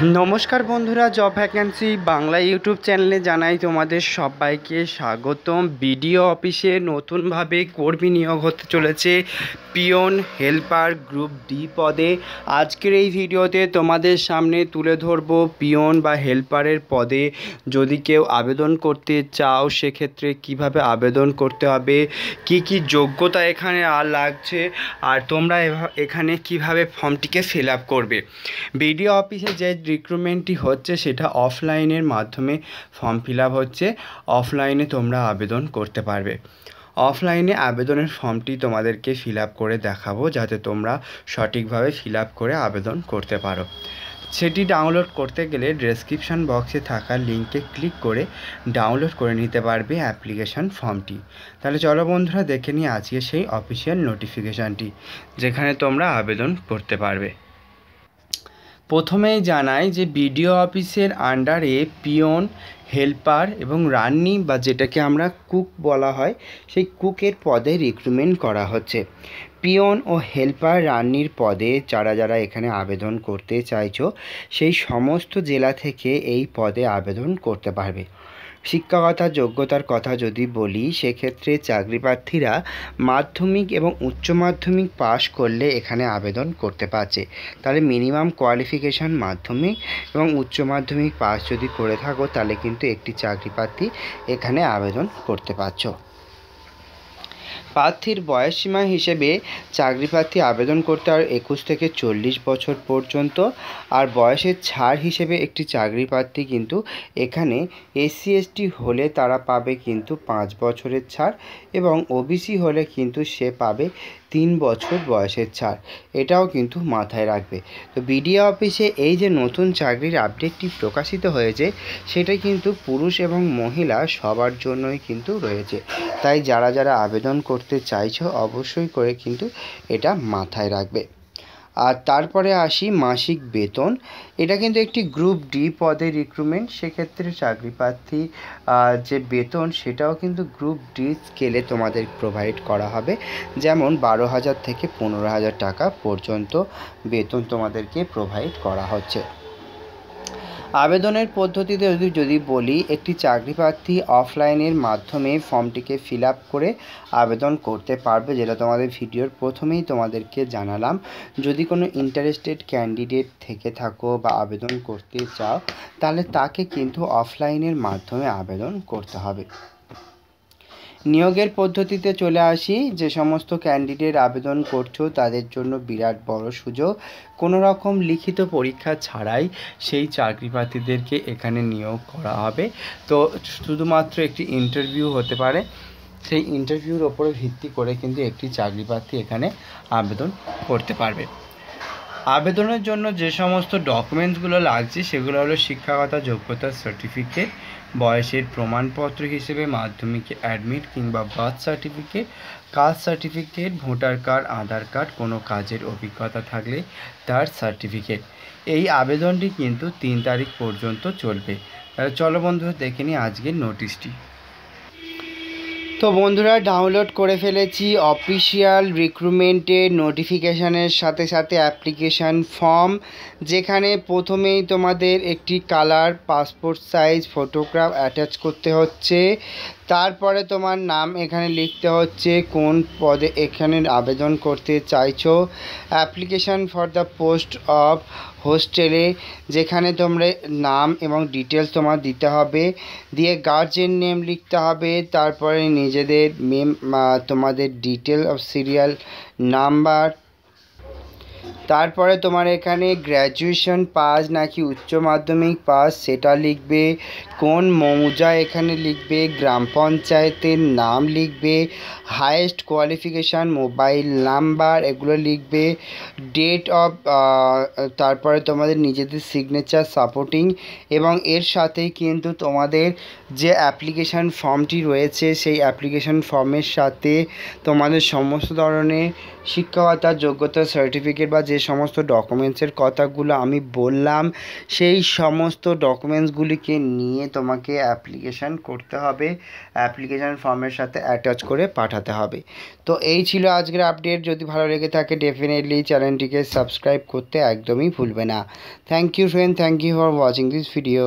নমস্কার বন্ধুরা, job vacancy Bangla YouTube চ্যানেলে জানাই তোমাদের সবাইকে স্বাগতম। বিডিও অফিসে নতুনভাবে কর্মী নিয়োগ হতে চলেছে পিয়ন হেল্পার গ্রুপ ডি পদে। আজকের এই ভিডিওতে তোমাদের সামনে তুলে ধরব পিয়ন বা হেল্পারের পদে। যদি কেউ আবেদন করতে চাও, সেক্ষেত্রে কীভাবে আবেদন করতে হবে? কি কি যোগ্যতা এখানে আর লাগছে? আর তোমরা এখানে কীভাবে ফর্মটিকে ফিল করবে? বিডিও অফিসে যে রিক্রুটমেন্টটি হচ্ছে সেটা অফলাইনের মাধ্যমে ফর্ম ফিল আপ হচ্ছে। অফলাইনে তোমরা আবেদন করতে পারবে। অফলাইনে আবেদনের ফর্মটি তোমাদেরকে ফিল আপ করে দেখাবো যাতে তোমরা সঠিকভাবে ফিল আপ করে আবেদন করতে পারো। সেটি ডাউনলোড করতে গেলে ডেসক্রিপশন বক্সে থাকা লিঙ্কে ক্লিক করে ডাউনলোড করে নিতে পারবে অ্যাপ্লিকেশন ফর্মটি তাহলে চলো বন্ধুরা, দেখে নিই আজকে সেই অফিসিয়াল নোটিফিকেশানটি যেখানে তোমরা আবেদন করতে পারবে। প্রথমেই জানায় যে বিডিও অফিসের আন্ডারে পিয়ন, হেল্পার এবং রান্নি বা যেটাকে আমরা কুক বলা হয়, সেই কুকের পদে রিক্রুটমেন্ট করা হচ্ছে। পিয়ন ও হেল্পার রান্নির পদে যারা যারা এখানে আবেদন করতে চাইছো, সেই সমস্ত জেলা থেকে এই পদে আবেদন করতে পারবে। শিক্ষাগত যোগ্যতার কথা যদি বলি, সেক্ষেত্রে চাকরি প্রার্থীরা মাধ্যমিক এবং উচ্চ মাধ্যমিক পাশ করলে এখানে আবেদন করতে পারছে। তাহলে মিনিমাম কোয়ালিফিকেশান মাধ্যমিক এবং উচ্চ মাধ্যমিক পাস যদি করে থাকো, তাহলে কিন্তু একটি চাকরি প্রার্থী এখানে আবেদন করতে পারছ। প্রার্থীর বয়সসীমা হিসেবে চাকরি প্রার্থী আবেদন করতে আর একুশ থেকে চল্লিশ বছর পর্যন্ত। আর বয়সের ছাড় হিসেবে একটি চাকরি প্রার্থী কিন্তু এখানে এসসি এসটি হলে তারা পাবে কিন্তু পাঁচ বছরের ছাড় এবং ওবিসি হলে কিন্তু সে পাবে তিন বছর বয়সের ছাড়। এটাও কিন্তু মাথায় রাখবে। তো বিডিও অফিসে এই যে নতুন চাকরির আপডেটটি প্রকাশিত হয়েছে, সেটা কিন্তু পুরুষ এবং মহিলা সবার জন্যই কিন্তু রয়েছে। তাই যারা যারা আবেদন করতে চাইছো, অবশ্যই করে কিন্তু এটা মাথায় রাখবে। আর তারপরে আসি মাসিক বেতন। এটা কিন্তু একটি গ্রুপ ডি পদে রিক্রুটমেন্ট সেক্ষেত্রে চাকরি প্রার্থী যে বেতন, সেটাও কিন্তু গ্রুপ ডি স্কেলে তোমাদের প্রোভাইড করা হবে। যেমন বারো হাজার থেকে পনেরো হাজার টাকা পর্যন্ত বেতন তোমাদেরকে প্রোভাইড করা হচ্ছে। আবেদনের পদ্ধতিতে যদি যদি বলি, একটি চাকরি প্রার্থী অফলাইনের মাধ্যমে ফর্মটিকে ফিল আপ করে আবেদন করতে পারবে, যেটা তোমাদের ভিডিওর প্রথমেই তোমাদেরকে জানালাম। যদি কোনো ইন্টারেস্টেড ক্যান্ডিডেট থেকে থাকো বা আবেদন করতে চাও, তাহলে তাকে কিন্তু অফলাইনের মাধ্যমে আবেদন করতে হবে। নিয়োগের পদ্ধতিতে চলে আসি। যে সমস্ত ক্যান্ডিডেট আবেদন করছ, তাদের জন্য বিরাট বড় সুযোগ। কোনো রকম লিখিত পরীক্ষা ছাড়াই সেই চাকরি প্রার্থীদেরকে এখানে নিয়োগ করা হবে। তো শুধুমাত্র একটি ইন্টারভিউ হতে পারে। সেই ইন্টারভিউর ওপরে ভিত্তি করে কিন্তু একটি চাকরি প্রার্থী এখানে আবেদন করতে পারবে। আবেদনের জন্য যে সমস্ত ডকুমেন্টসগুলো লাগছে, সেগুলো হলো শিক্ষাগত যোগ্যতার সার্টিফিকেট বয়সের প্রমাণপত্র হিসেবে মাধ্যমিকে অ্যাডমিট কিংবা birth certificate caste certificate voter card Aadhaar card কোনো কাজের অভিজ্ঞতা থাকলে তার সার্টিফিকেট এই আবেদনটি কিন্তু তিন তারিখ পর্যন্ত চলবে। তাহলে চলো বন্ধুরা, দেখে নিই আজকের নোটিশটি তো বন্ধুরা ডাউনলোড করে ফেলেছি অফিসিয়াল রিক্রুটমেন্টের নোটিফিকেশানের সাথে সাথে অ্যাপ্লিকেশান ফর্ম যেখানে প্রথমেই তোমাদের একটি colour passport size photograph attach করতে হচ্ছে। তারপরে তোমার নাম এখানে লিখতে হচ্ছে কোন পদে এখানে আবেদন করতে চাইছো। Application for the post of হোস্টেলে যেখানে তোমরা নাম এবং ডিটেলস তোমার দিতে হবে। দিয়ে গার্জেন নেম লিখতে হবে, তারপরে নিজেদের মেম তোমাদের ডিটেল অফ সিরিয়াল নাম্বার তারপরে তোমার এখানে গ্র্যাজুয়েশন পাস নাকি উচ্চ মাধ্যমিক পাস সেটা লিখবে, কোন মৌজা এখানে লিখবে, গ্রাম পঞ্চায়েতের নাম লিখবে হায়েস্ট কোয়ালিফিকেশান মোবাইল নাম্বার এগুলো লিখবে ডেট অফ তারপরে তোমাদের নিজেদের সিগনেচার সাপোর্টিং এবং এর সাথেই কিন্তু তোমাদের যে অ্যাপ্লিকেশান ফর্মটি রয়েছে সেই অ্যাপ্লিকেশান ফর্মের সাথে তোমাদের সমস্ত ধরনের শিক্ষকতার যোগ্যতা সার্টিফিকেট বা যে সমস্ত ডকুমেন্টসের কথাগুলো আমি বললাম, সেই সমস্ত ডকুমেন্টসগুলিকে নিয়ে তোমাকে অ্যাপ্লিকেশান করতে হবে। অ্যাপ্লিকেশান ফর্মের সাথে অ্যাটাচ করে পাঠাতে হবে। তো এই ছিল আজকের আপডেট যদি ভালো লেগে থাকে ডেফিনেটলি চ্যানেলটিকে সাবস্ক্রাইব করতে একদমই ভুলবে না। Thank you friend thank you for watching this video